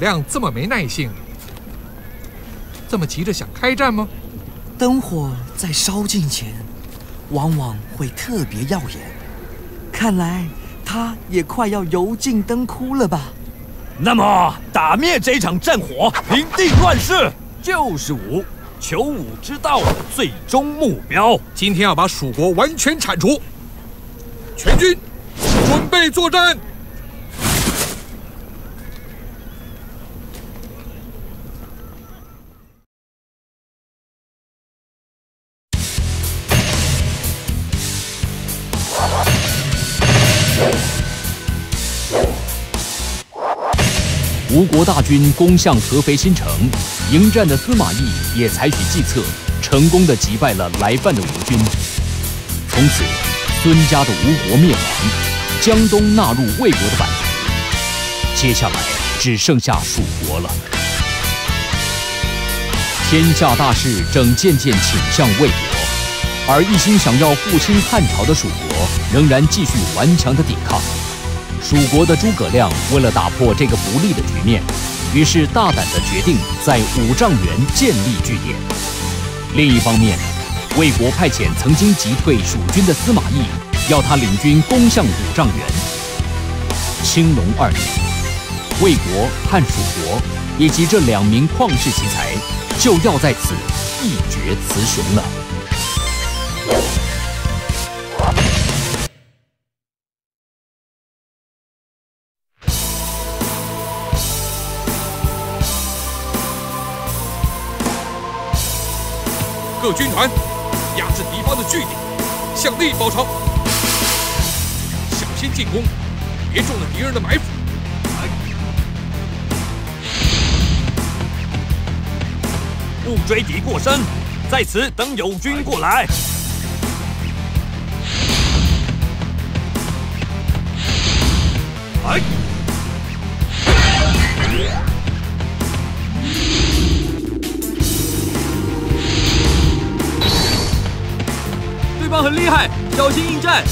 亮这么没耐性，这么急着想开战吗？灯火在烧尽前，往往会特别耀眼。看来他也快要油尽灯枯了吧？那么，打灭这场战火，平定乱世，就是武求武之道的最终目标。今天要把蜀国完全铲除，全军准备作战。国大军攻向合肥新城，迎战的司马懿也采取计策，成功的击败了来犯的吴军。从此，孙家的吴国灭亡，江东纳入魏国的版图。接下来只剩下蜀国了。天下大势正渐渐倾向魏国，而一心想要复兴汉朝的蜀国，仍然继续顽强的抵抗。蜀国的诸葛亮为了打破这个不利的局面，于是大胆地决定在五丈原建立据点。另一方面，魏国派遣曾经击退蜀军的司马懿，要他领军攻向五丈原。青龙二年，魏国和蜀国以及这两名旷世奇才，就要在此一决雌雄了。各军团压制敌方的据点，向内包抄，小心进攻，别中了敌人的埋伏。不追敌过深，在此等友军过来。哎！对方很厉害，小心应战。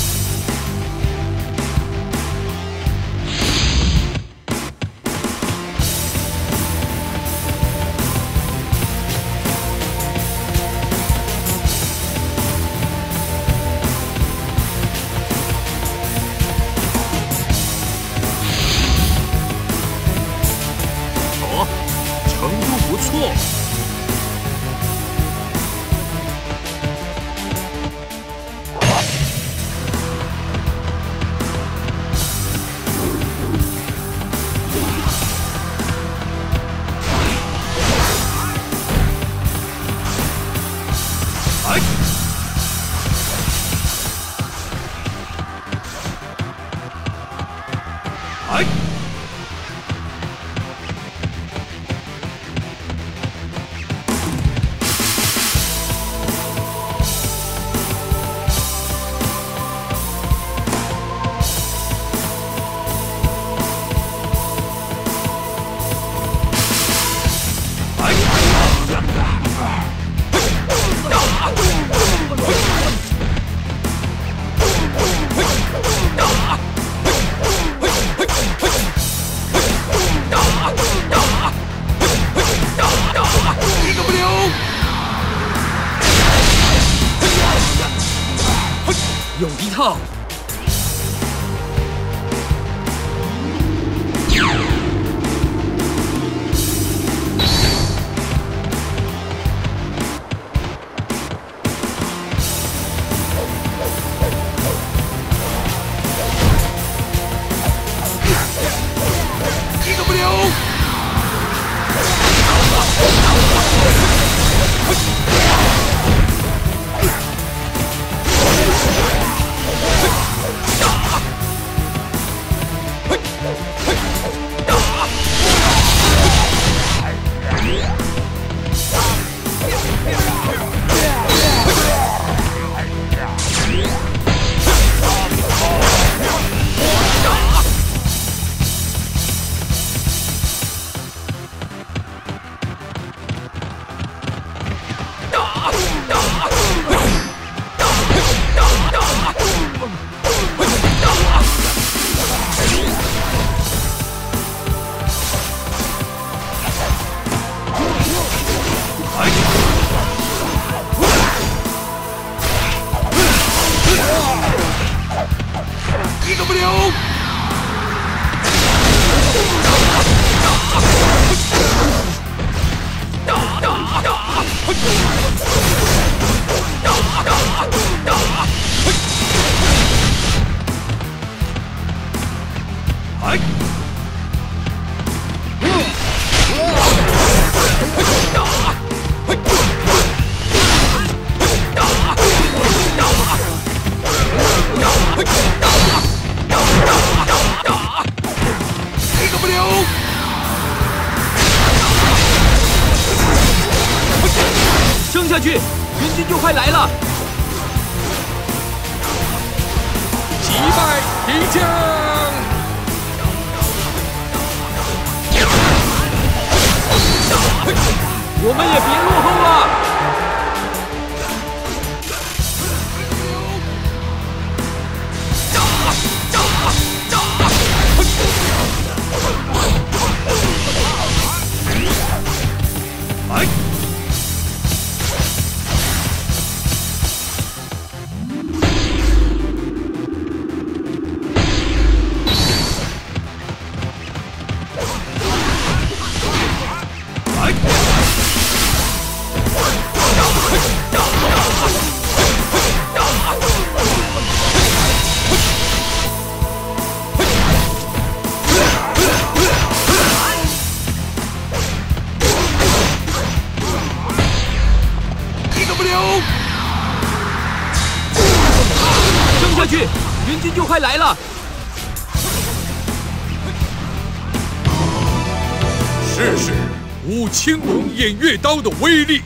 青龙偃月刀的威力！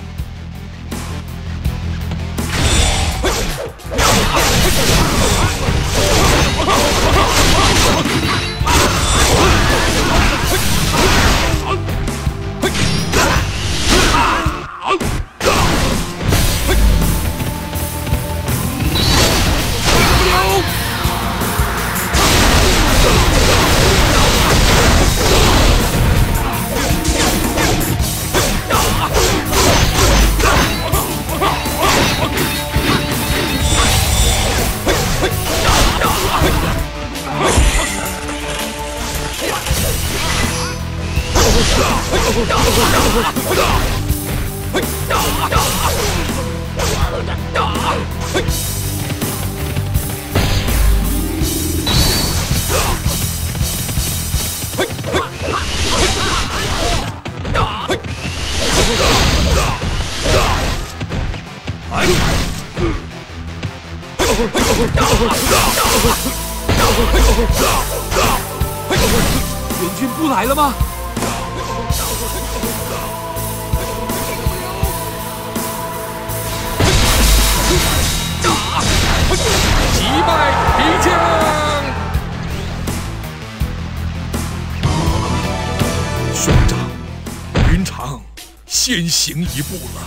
先行一步了。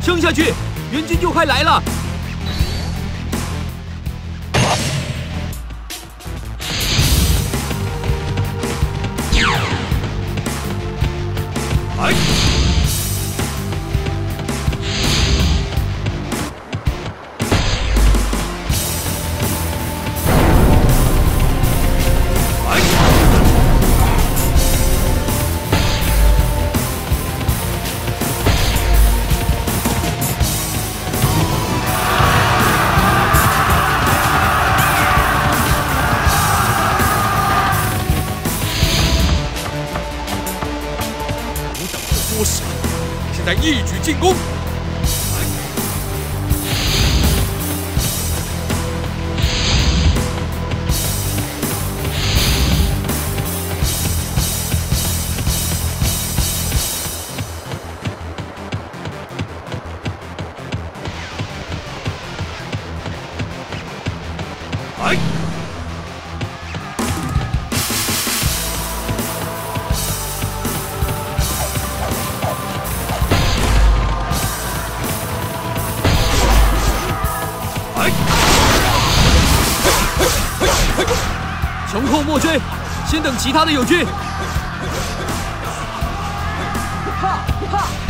撑下去，援军就快来了！穷寇莫追，先等其他的友军。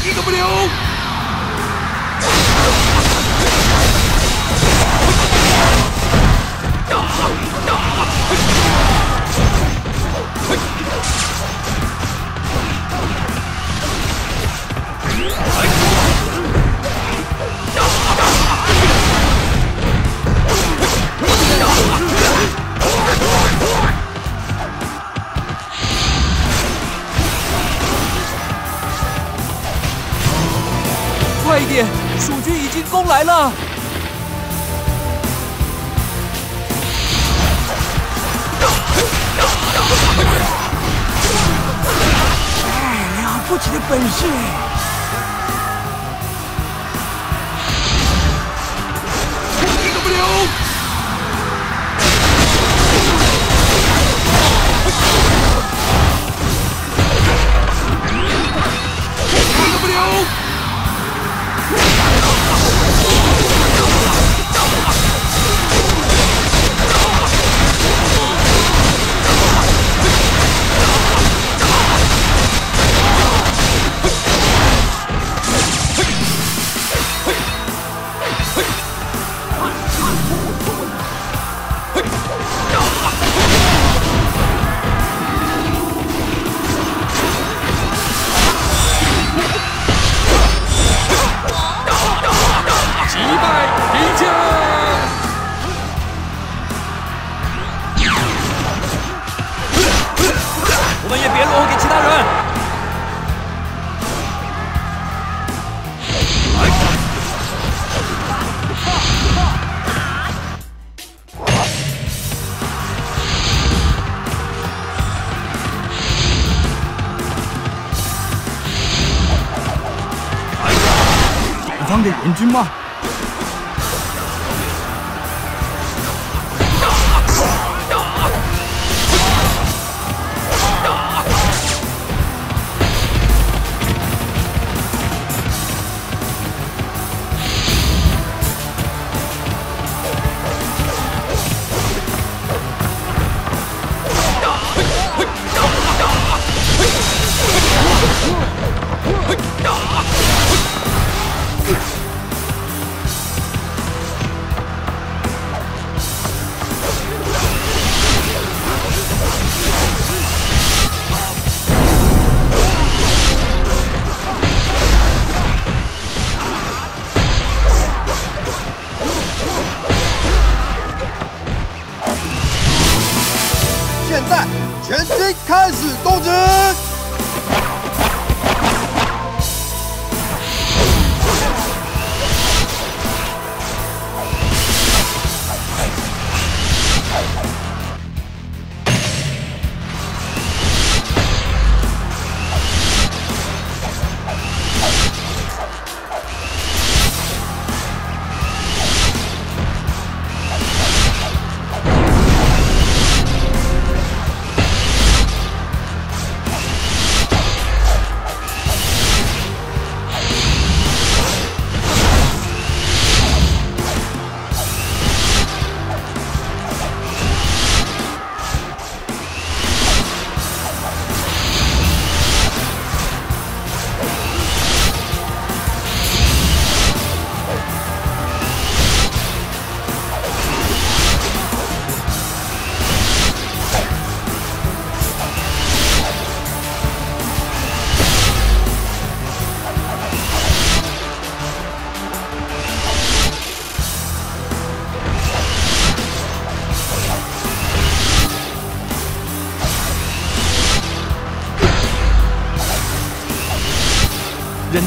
一不留！了！哎，了不起的本事！的援军吗？开始攻击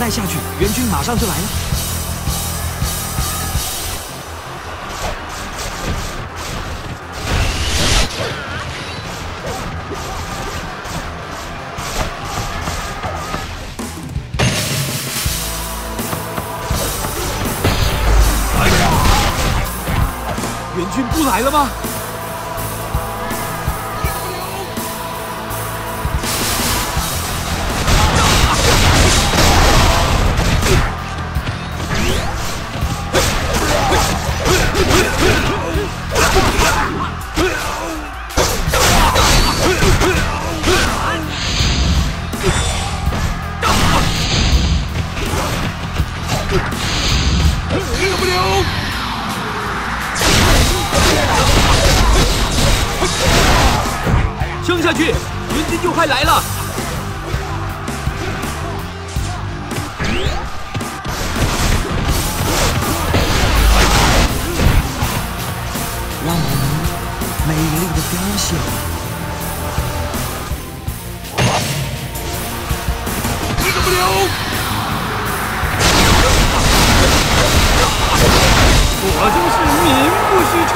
耐下去，援军马上就来了。援军不来了吗？下去，援军就快来了！让我们美丽的表现。这个不留！果真是名不虚传。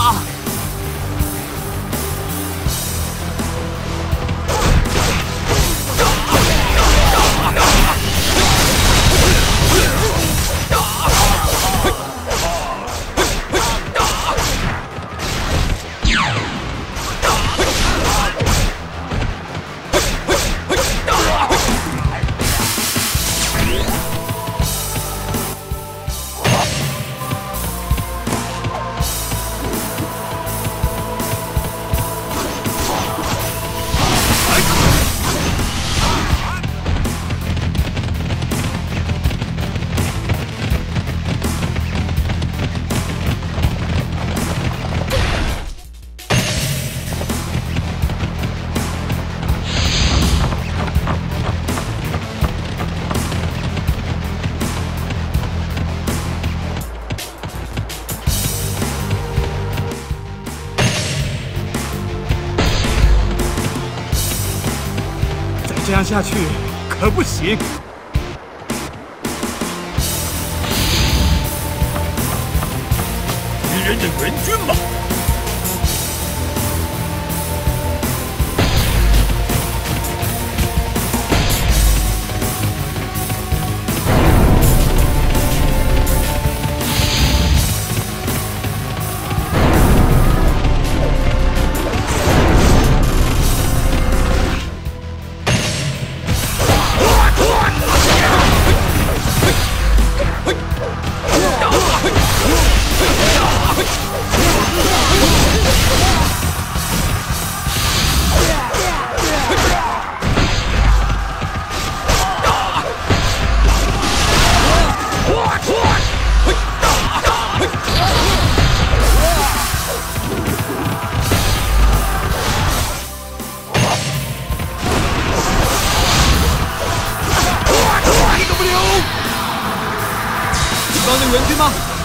Ah! 这样下去可不行！敌人的援军吗？装的援军吗？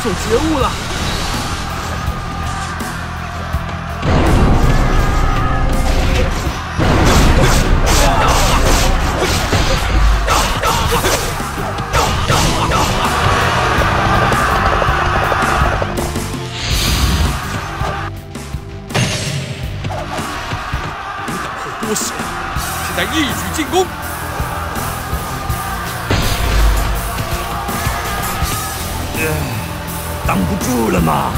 所觉悟了。进攻！挡不住了吗？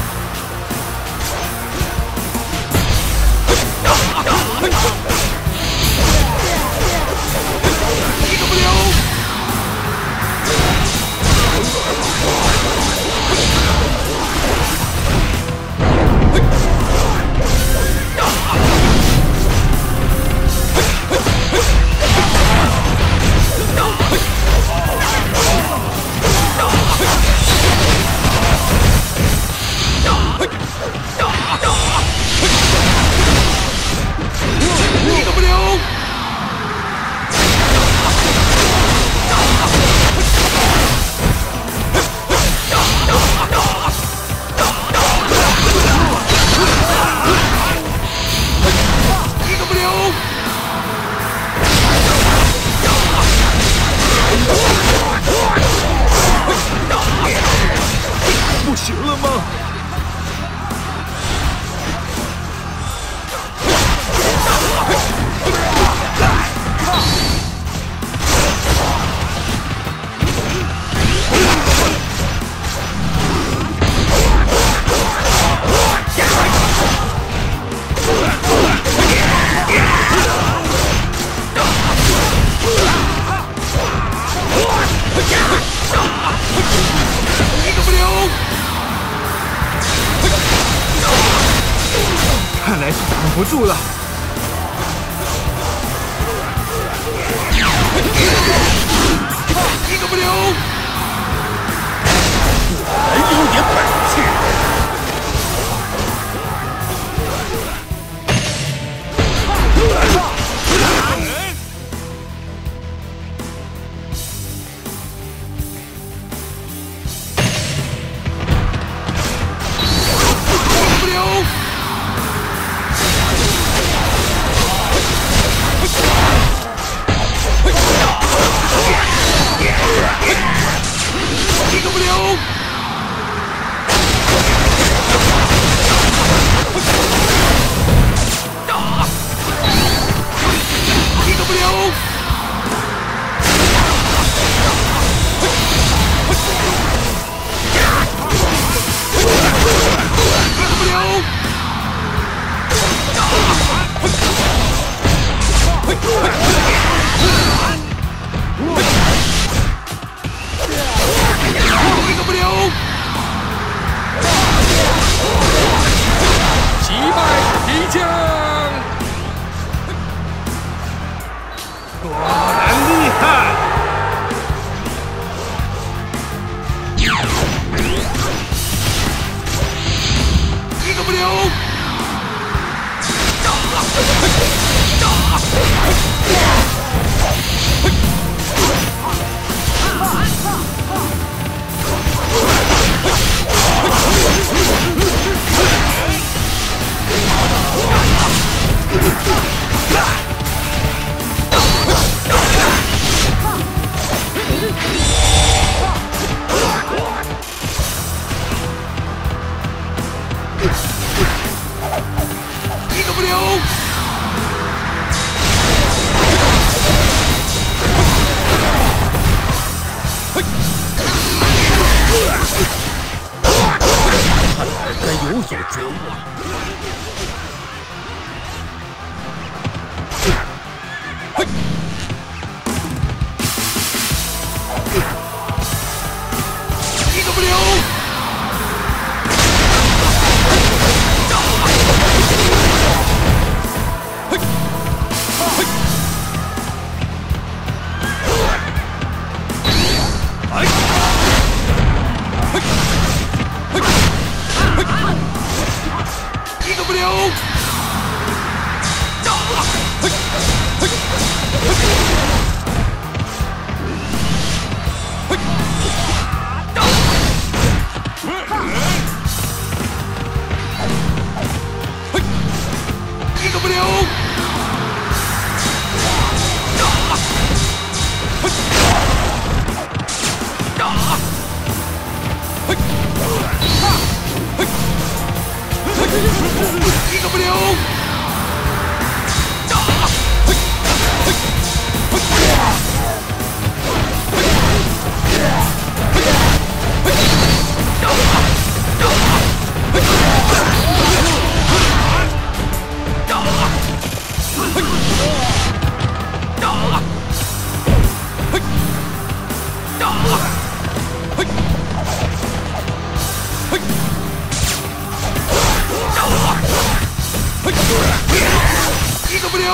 一个不留！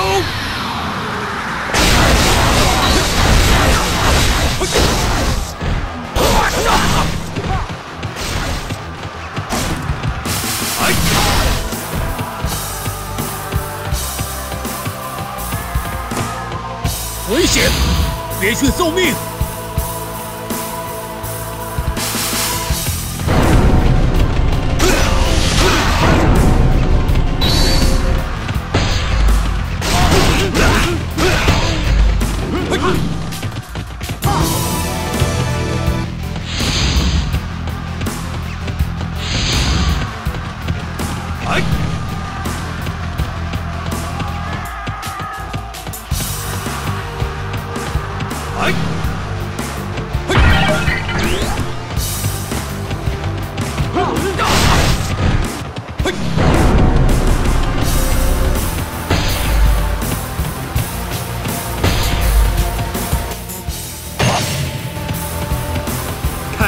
危险！别去送命！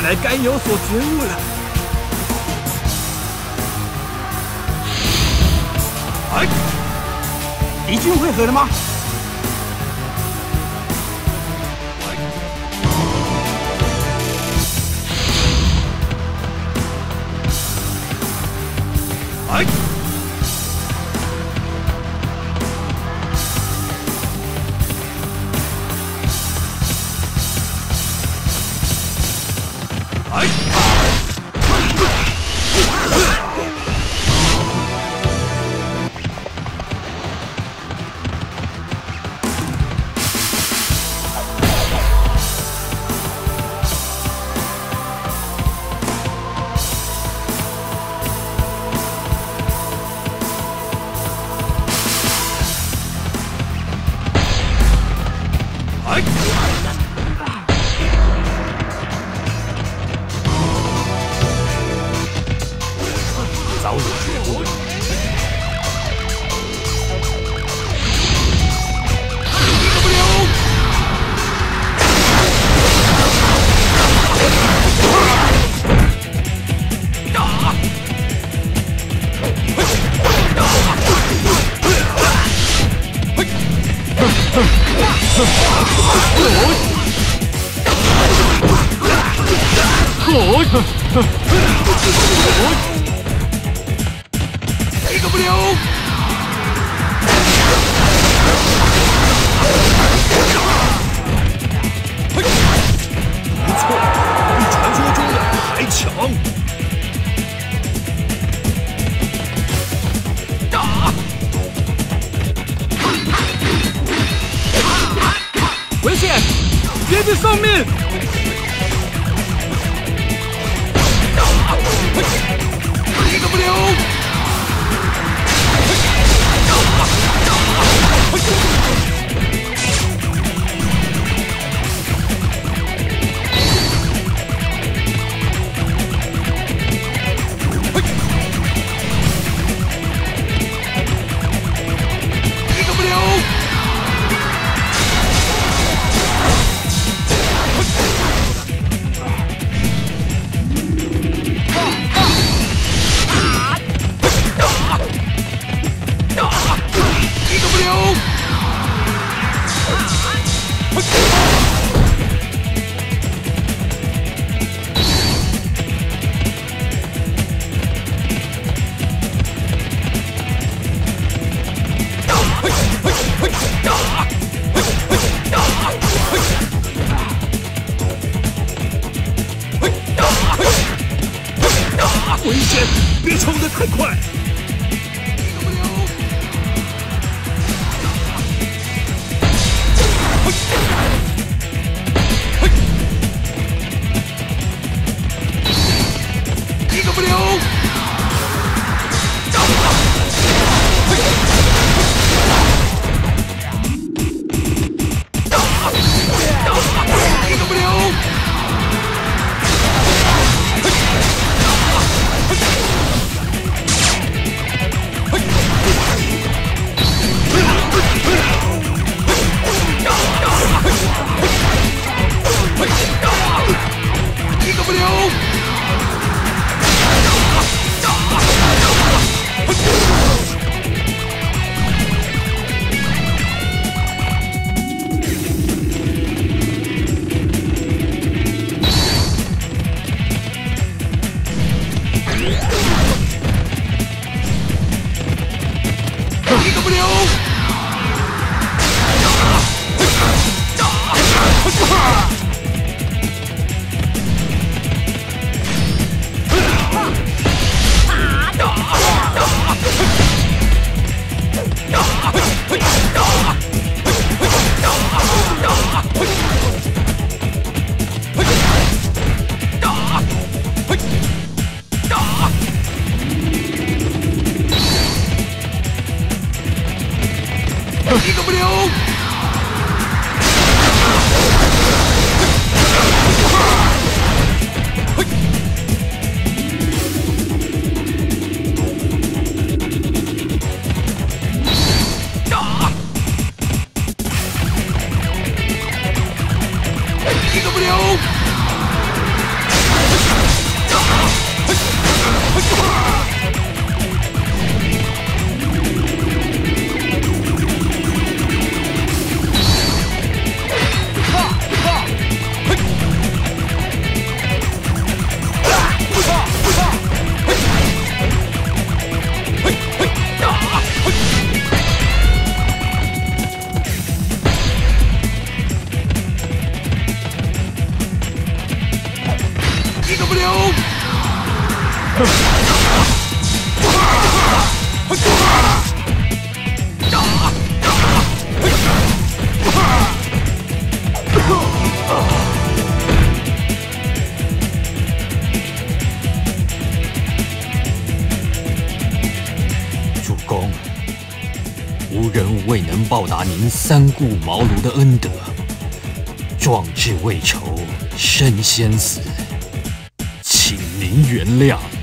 看来该有所觉悟了。哎，敌军会合了吗？Oh! 有觉主公，无人未能报答您三顾茅庐的恩德，壮志未酬身先死，原谅。